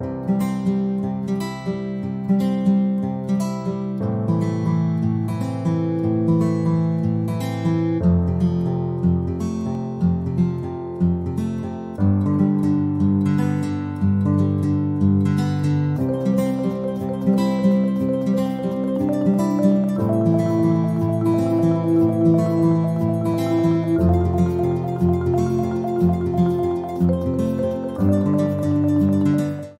you